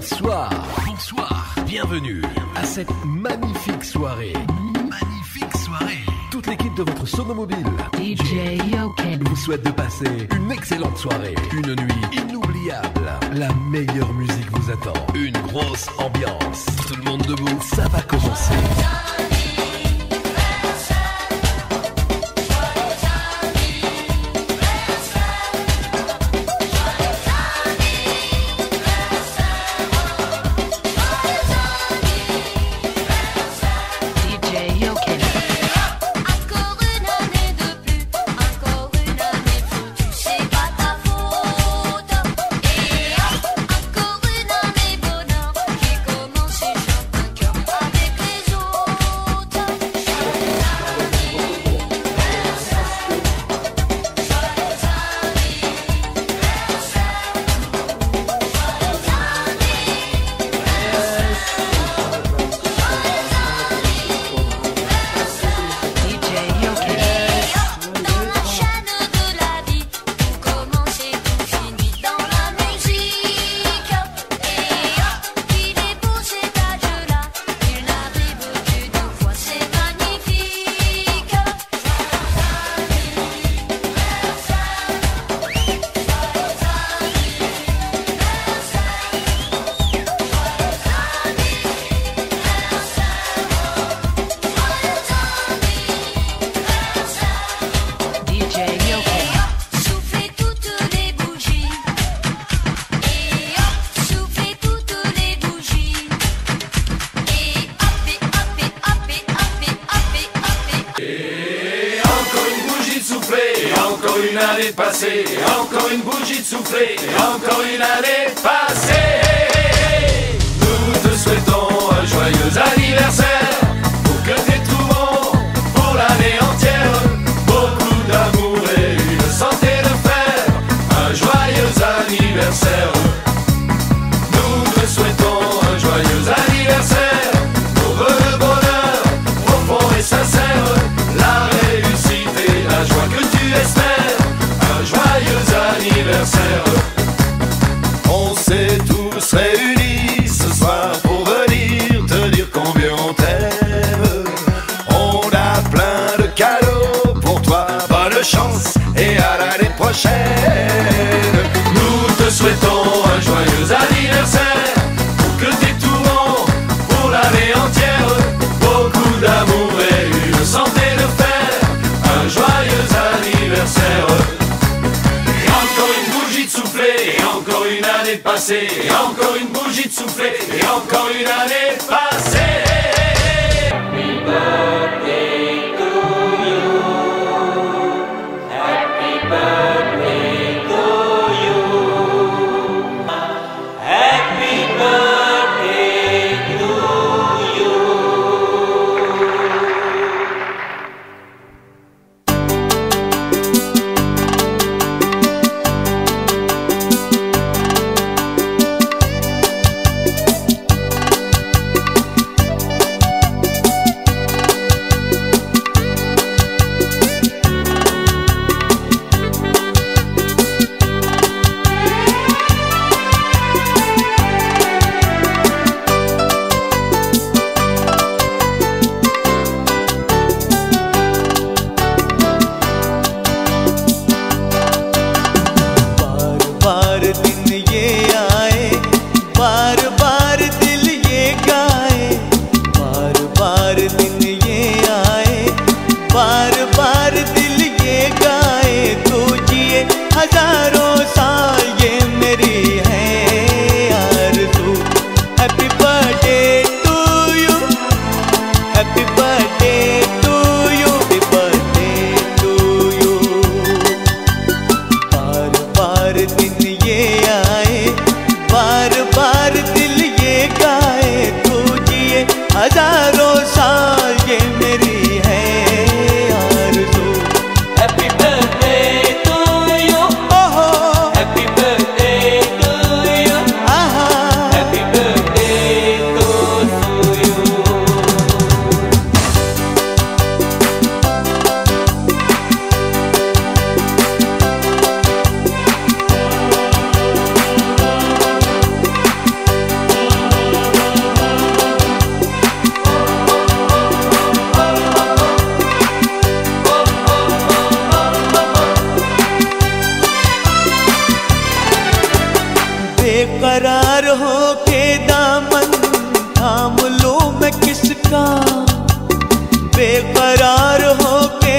Bonsoir. Bonsoir. Bienvenue à cette magnifique soirée. Magnifique soirée. Toute l'équipe de votre sonomobile, DJ Yoken, vous souhaite de passer une excellente soirée, une nuit inoubliable. La meilleure musique vous attend. Une grosse ambiance. Tout le monde debout, ça va commencer. encore une année passée, encore une bougie de soufflé, encore une année passée. Nous te souhaitons un joyeux anniversaire. encore une année passée, et encore une bougie de soufflé, et encore une année passée. बेकरार हो के दामन थाम लो मैं किसका? बेकरार हो के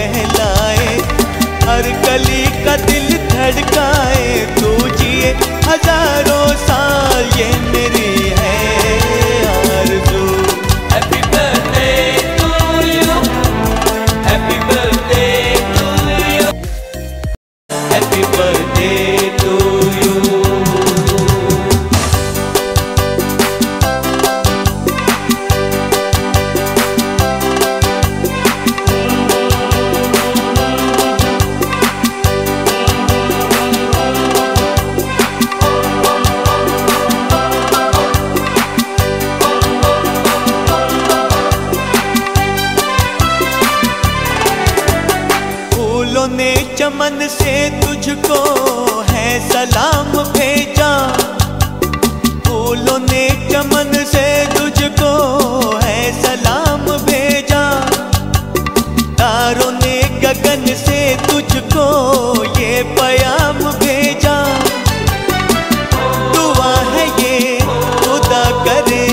कहलाए हर कली का दिल धड़काए तू जिए हज़ारों साल ये मेरी फूलों ने चमन से तुझको है सलाम भेजा। फूलों ने चमन से तुझको है सलाम भेजा। तारों ने गगन से तुझको ये पयाम भेजा। दुआ है ये खुदा करे।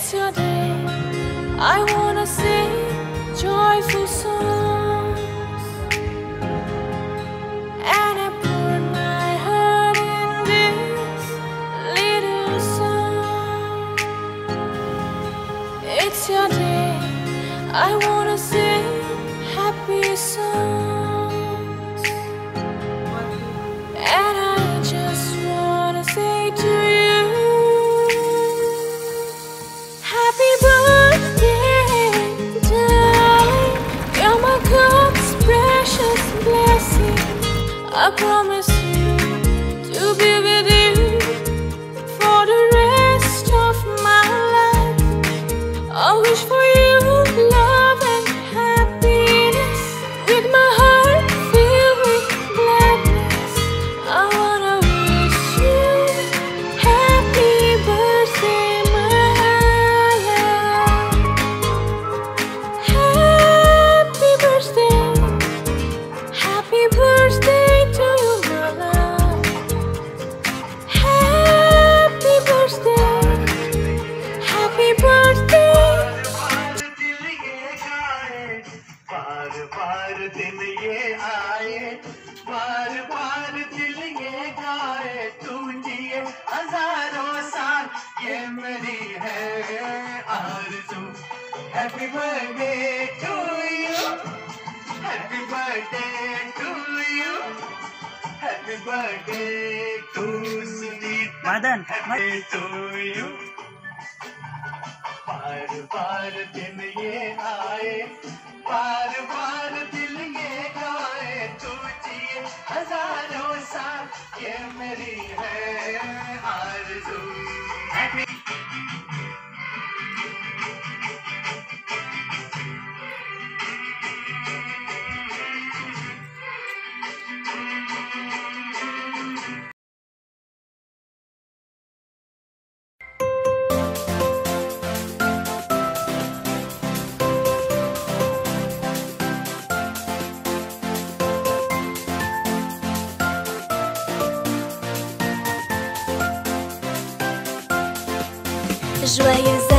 It's your day. I wanna sing joyful songs. And I put my heart in this little song. It's your day. I wanna sing happy songs. I wish for happy birthday to you happy birthday to you happy birthday to Sunita Madan happy to you बार बार दिन ये आए बार बार दिल ये गाए तू जिए हज़ारों Joyeux